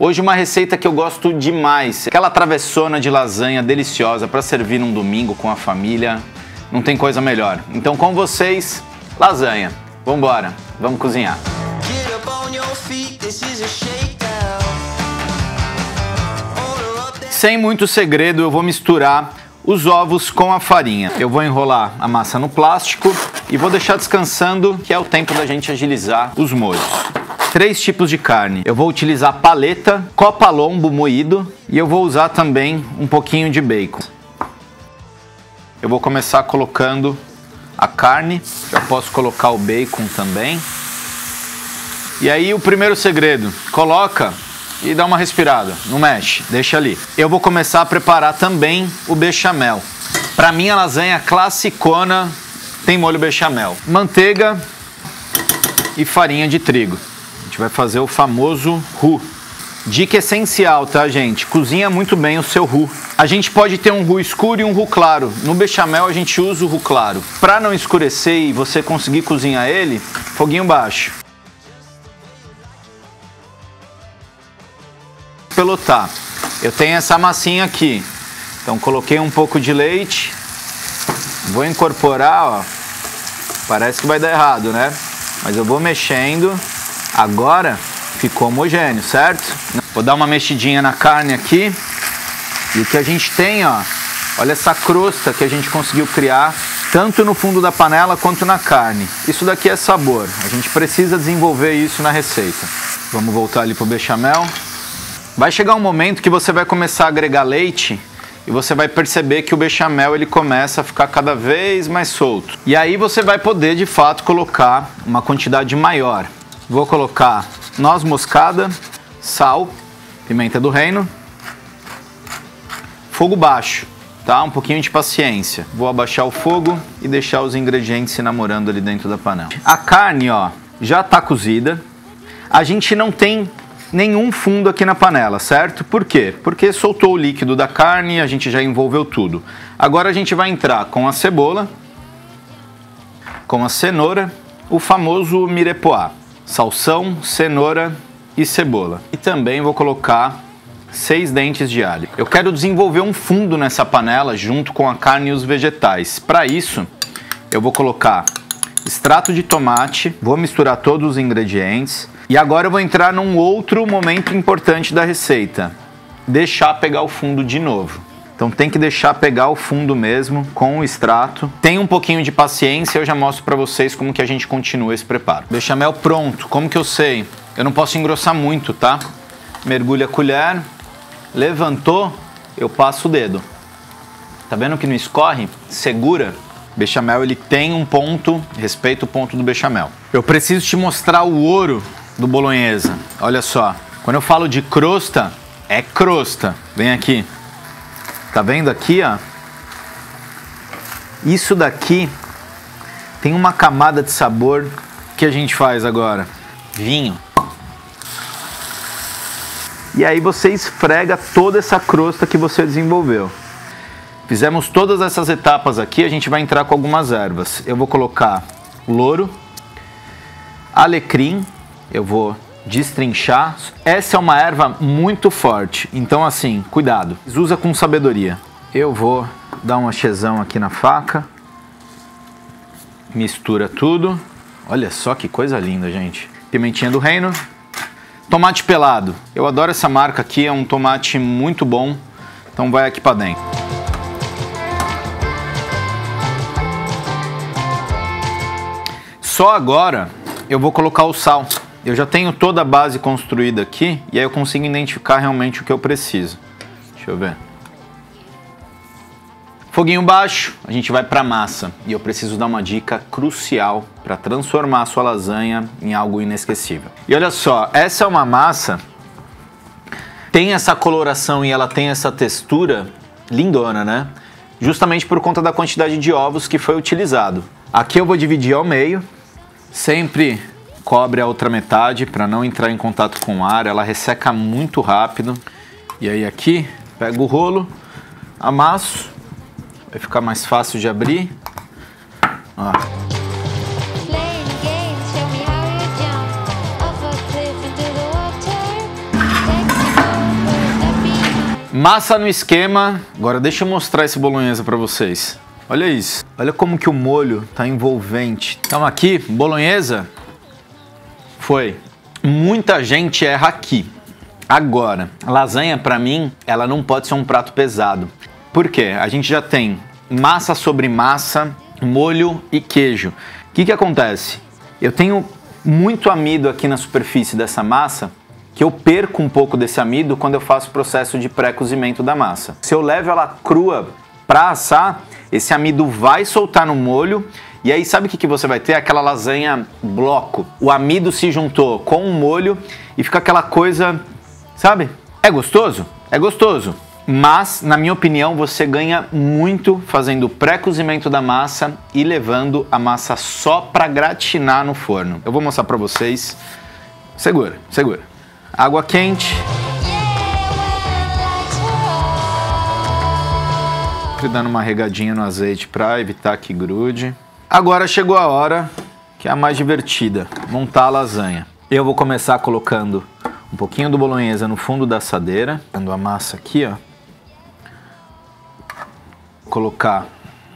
Hoje uma receita que eu gosto demais, aquela travessona de lasanha deliciosa para servir num domingo com a família, não tem coisa melhor. Então com vocês, lasanha. Vambora, vamos cozinhar. Sem muito segredo, eu vou misturar os ovos com a farinha. Eu vou enrolar a massa no plástico e vou deixar descansando, que é o tempo da gente agilizar os molhos três tipos de carne. Eu vou utilizar paleta, copa-lombo moído e eu vou usar também um pouquinho de bacon. Eu vou começar colocando a carne, já posso colocar o bacon também. E aí o primeiro segredo, coloca e dá uma respirada, não mexe, deixa ali. Eu vou começar a preparar também o bechamel. Para mim a lasanha classicona tem molho bechamel. Manteiga e farinha de trigo gente vai fazer o famoso roux. Dica essencial, tá, gente? Cozinha muito bem o seu roux. A gente pode ter um roux escuro e um roux claro. No bechamel a gente usa o roux claro. Para não escurecer e você conseguir cozinhar ele, foguinho baixo. Pelotar. Eu tenho essa massinha aqui. Então coloquei um pouco de leite. Vou incorporar, ó. Parece que vai dar errado, né? Mas eu vou mexendo Agora ficou homogêneo, certo? Vou dar uma mexidinha na carne aqui. E o que a gente tem, ó, olha essa crosta que a gente conseguiu criar tanto no fundo da panela quanto na carne. Isso daqui é sabor. A gente precisa desenvolver isso na receita. Vamos voltar ali pro bechamel. Vai chegar um momento que você vai começar a agregar leite e você vai perceber que o bechamel ele começa a ficar cada vez mais solto. E aí você vai poder de fato colocar uma quantidade maior. Vou colocar noz moscada, sal, pimenta do reino, fogo baixo, tá? Um pouquinho de paciência. Vou abaixar o fogo e deixar os ingredientes se namorando ali dentro da panela. A carne, ó, já tá cozida. A gente não tem nenhum fundo aqui na panela, certo? Por quê? Porque soltou o líquido da carne, a gente já envolveu tudo. Agora a gente vai entrar com a cebola, com a cenoura, o famoso mirepoix salsão, cenoura e cebola. E também vou colocar seis dentes de alho. Eu quero desenvolver um fundo nessa panela junto com a carne e os vegetais. Para isso, eu vou colocar extrato de tomate, vou misturar todos os ingredientes e agora eu vou entrar num outro momento importante da receita. Deixar pegar o fundo de novo. Então tem que deixar pegar o fundo mesmo com o extrato. Tem um pouquinho de paciência, eu já mostro para vocês como que a gente continua esse preparo. Bechamel pronto. Como que eu sei? Eu não posso engrossar muito, tá? Mergulha a colher, levantou, eu passo o dedo. Tá vendo que não escorre? Segura. Bechamel ele tem um ponto, respeita o ponto do bechamel. Eu preciso te mostrar o ouro do bolonhesa. Olha só. Quando eu falo de crosta, é crosta. Vem aqui. Tá vendo aqui, ó? Isso daqui tem uma camada de sabor que a gente faz agora. Vinho. E aí você esfrega toda essa crosta que você desenvolveu. Fizemos todas essas etapas aqui, a gente vai entrar com algumas ervas. Eu vou colocar louro, alecrim, eu vou destrinchar. Essa é uma erva muito forte, então assim, cuidado. Usa com sabedoria. Eu vou dar um chezão aqui na faca. Mistura tudo. Olha só que coisa linda, gente. Pimentinha do reino. Tomate pelado. Eu adoro essa marca aqui, é um tomate muito bom. Então vai aqui para dentro. Só agora eu vou colocar o sal eu já tenho toda a base construída aqui e aí eu consigo identificar realmente o que eu preciso. Deixa eu ver. Foguinho baixo, a gente vai para massa e eu preciso dar uma dica crucial para transformar a sua lasanha em algo inesquecível. E olha só, essa é uma massa tem essa coloração e ela tem essa textura lindona, né? Justamente por conta da quantidade de ovos que foi utilizado. Aqui eu vou dividir ao meio, sempre cobre a outra metade para não entrar em contato com o ar, ela resseca muito rápido. E aí aqui, pego o rolo, amasso, vai ficar mais fácil de abrir. Ó. Massa no esquema. Agora deixa eu mostrar esse bolonhesa para vocês. Olha isso. Olha como que o molho tá envolvente. Então aqui, bolonhesa foi. Muita gente erra aqui. Agora, lasanha para mim, ela não pode ser um prato pesado. Por quê? A gente já tem massa sobre massa, molho e queijo. O que que acontece? Eu tenho muito amido aqui na superfície dessa massa que eu perco um pouco desse amido quando eu faço o processo de pré-cozimento da massa. Se eu levo ela crua para assar, esse amido vai soltar no molho e aí sabe o que, que você vai ter? Aquela lasanha bloco. O amido se juntou com o molho e fica aquela coisa, sabe? É gostoso? É gostoso. Mas, na minha opinião, você ganha muito fazendo o pré-cozimento da massa e levando a massa só para gratinar no forno. Eu vou mostrar para vocês. Segura, segura. Água quente. Dando uma regadinha no azeite para evitar que grude. Agora chegou a hora que é a mais divertida, montar a lasanha. Eu vou começar colocando um pouquinho do bolonhesa no fundo da assadeira, dando a massa aqui, ó colocar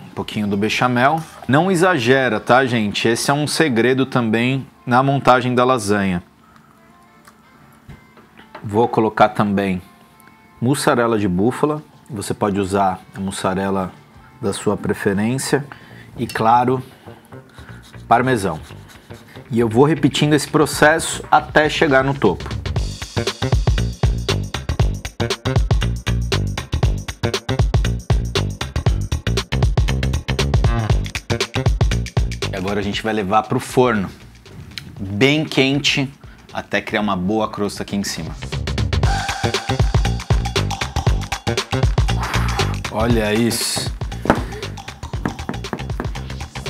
um pouquinho do bechamel. Não exagera, tá, gente? Esse é um segredo também na montagem da lasanha. Vou colocar também mussarela de búfala. Você pode usar a mussarela da sua preferência. E claro, parmesão. E eu vou repetindo esse processo até chegar no topo. Agora a gente vai levar para o forno, bem quente, até criar uma boa crosta aqui em cima. Olha isso.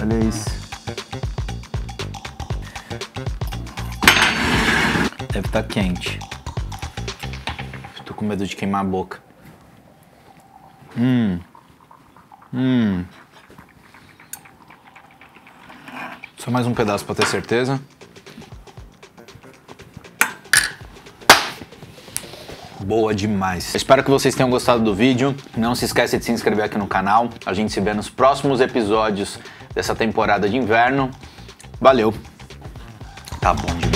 Olha isso. Deve estar tá quente. Tô com medo de queimar a boca. Hum. Hum. Só mais um pedaço para ter certeza. Boa demais. Espero que vocês tenham gostado do vídeo. Não se esqueça de se inscrever aqui no canal. A gente se vê nos próximos episódios dessa temporada de inverno. Valeu. Tá bom demais.